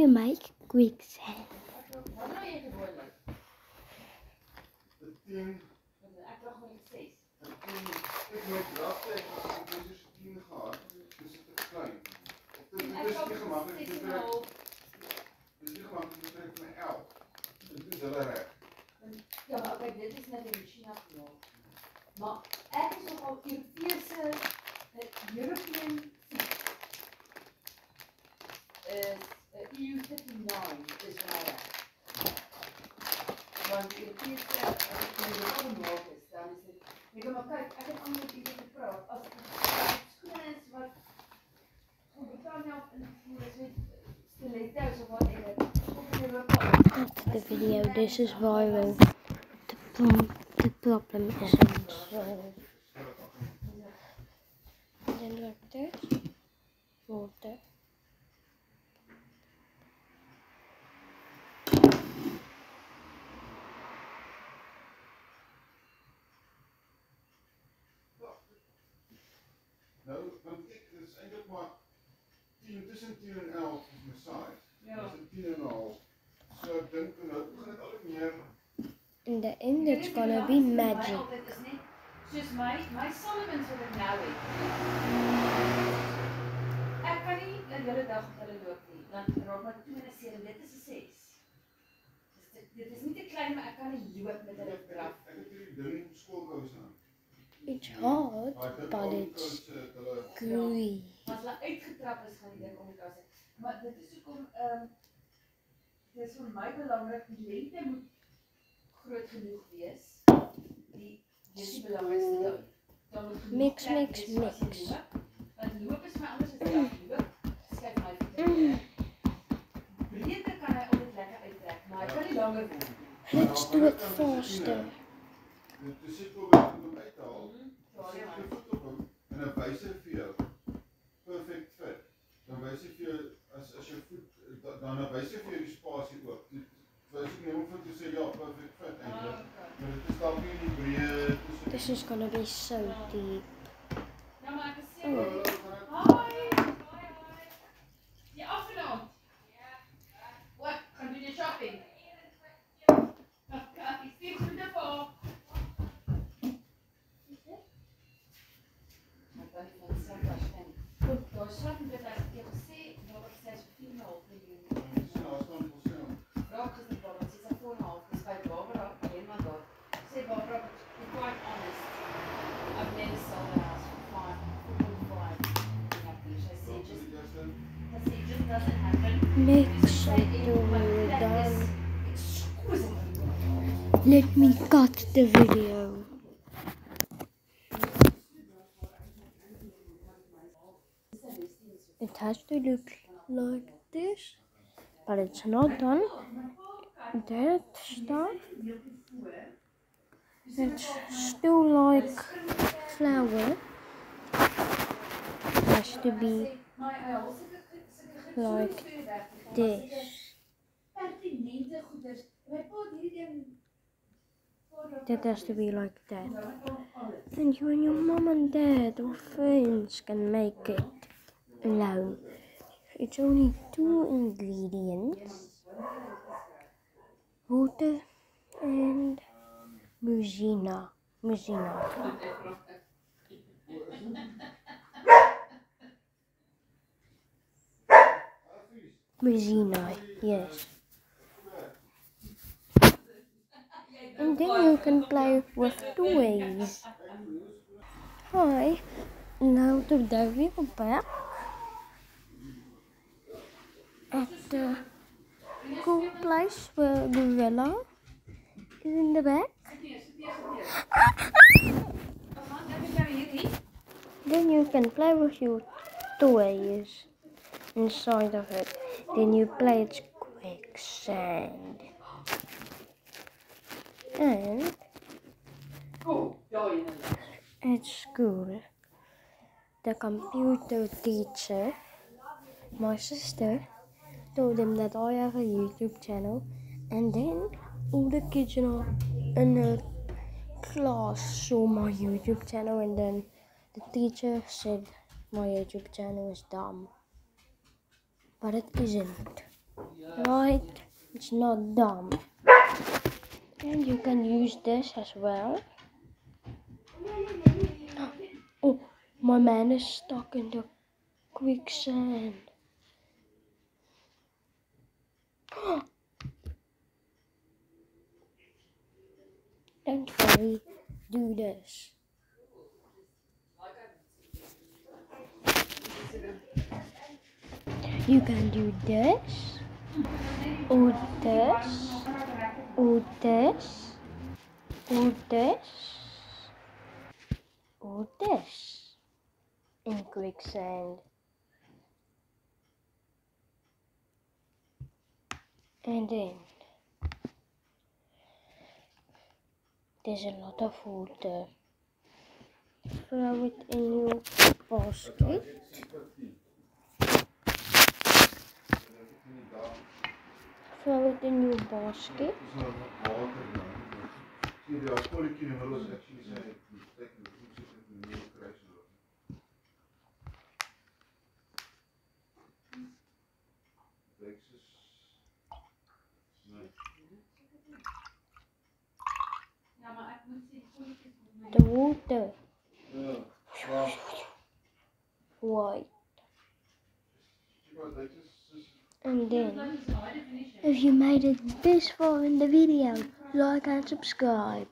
je Mike Quick zijn. Ja, maar kijk, dit is net in China genomen. Maar ergens is nog Europese maar kyk, ek het almal met julle gepraat. As dit skoon is wat Groot-Brittanje of. That's the video. This is viral. The, prom- the problem isn't solved. Then like this. Water. Nou, want ek dis eintlik maar 10 tussen 10 en 11 is my size. Ja. Dis 'n 10 en 'n half. So ek dink nou begin dit al meer In the end, it's gonna be magic. Altyd is net soos my my Solomons wat ek nou het. Ek kan nie 'n hele dag met hulle loop nie. Raak tone seer en dit is 'n 6. Dis dit, dit is nie te klein maar ek kan nie loop met hulle draf. ek het hierdie ding skoolkous aan. It's dik but it's gooey. Hulle uitgetrap is gaan die ding om die kas. Maar dit is hoekom ehm dit is vir my belangrik die lengte moet groot genoeg wees. Die dis die belangrikste ding. Dan moet genoeg Mix, mix, mix. Want loop is my anders as loop. Skryf my. Breedte kan hy altyd lekker uittrek, maar hy kan nie langer word nie. Let's do it faster. Dit is ek probeer om uit te haal. Man. jou voet op hom en dan wys hy vir jou perfect fit. Dan wys hy vir jou as as jou voet da- dan dan wys hy vir jou die spasie ook. Wys ek nie om vir te sê ja, perfect fit Ah, eintlik. okay. Maar dit is dalk nie die breë tussen. This is gonna be so deep. Done. is exquisitely Let me cut the video. It has to look like this, but it's not done. That stuff, it's still like flour. Has to be like this. That has to be like that. And you and your mom and dad or friends can make it alone. It's only two ingredients water and Maizena. Maizena. Maizena, yes. And then you can play with toys. Hi, now to the are back at the cool place where Gorilla is in the back. Then you can play with your toys inside of it. Then you play its quicksand. And at school, the computer teacher, my sister, told them that I have a YouTube channel, and then all the kids in our in the class saw my YouTube channel, and then the teacher said my YouTube channel is dumb, but it isn't. right? It's not dumb. And you can use this as well. Oh, my man is stuck in the quicksand. Don't worry, do this. You can do this, or this, or this, or this, or this in quicksand. And then there's a lot of water. Throw it in your basket. Throw it in your basket. The water. White. jy maar dit is soos And then, That is the high definition. if you made it this far in the video, like and subscribe.